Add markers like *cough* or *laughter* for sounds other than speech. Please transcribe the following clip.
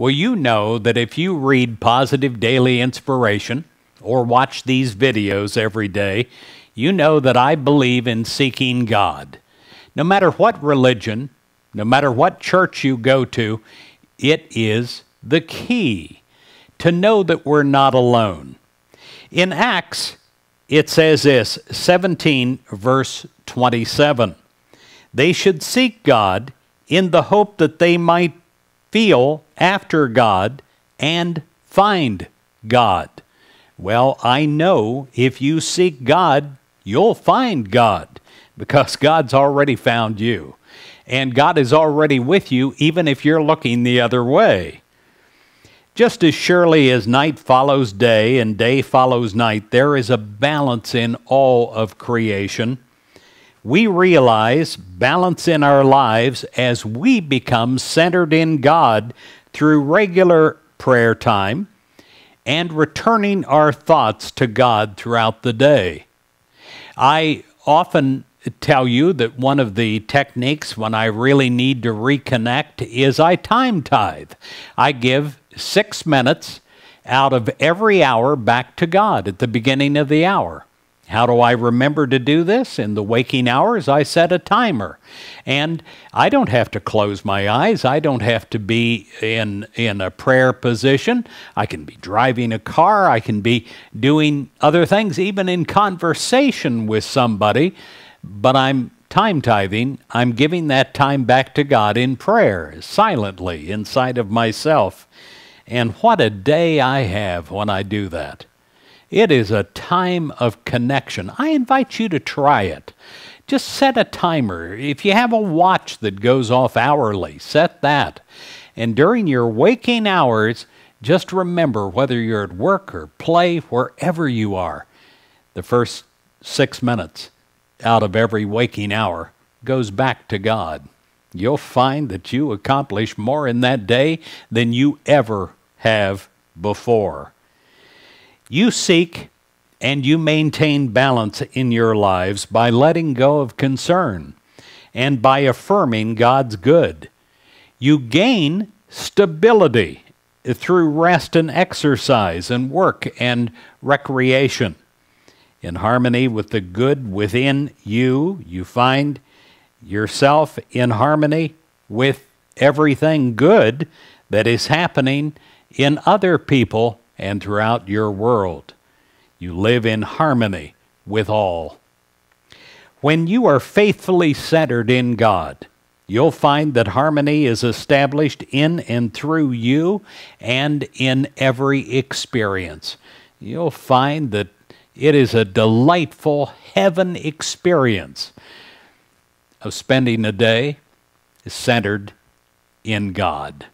Well, you know that if you read Positive Daily Inspiration or watch these videos every day, you know that I believe in seeking God. No matter what religion, no matter what church you go to, it is the key to know that we're not alone. In Acts, it says this 17, verse 27. They should seek God in the hope that they might feel after God and find God. Well, I know if you seek God, you'll find God *laughs* because God's already found you. And God is already with you, even if you're looking the other way. Just as surely as night follows day and day follows night, there is a balance in all of creation. We realize balance in our lives as we become centered in God through regular prayer time and returning our thoughts to God throughout the day. I often tell you that one of the techniques when I really need to reconnect is I time tithe. I give six minutes out of every hour back to God at the beginning of the hour. How do I remember to do this? In the waking hours, I set a timer. And I don't have to close my eyes. I don't have to be in, in a prayer position. I can be driving a car. I can be doing other things, even in conversation with somebody. But I'm time tithing. I'm giving that time back to God in prayer, silently, inside of myself. And what a day I have when I do that. It is a time of connection. I invite you to try it. Just set a timer. If you have a watch that goes off hourly, set that. And during your waking hours, just remember whether you're at work or play, wherever you are, the first six minutes out of every waking hour goes back to God. You'll find that you accomplish more in that day than you ever have before. You seek and you maintain balance in your lives by letting go of concern and by affirming God's good. You gain stability through rest and exercise and work and recreation. In harmony with the good within you, you find yourself in harmony with everything good that is happening in other people and throughout your world. You live in harmony with all. When you are faithfully centered in God, you'll find that harmony is established in and through you and in every experience. You'll find that it is a delightful heaven experience of spending a day centered in God.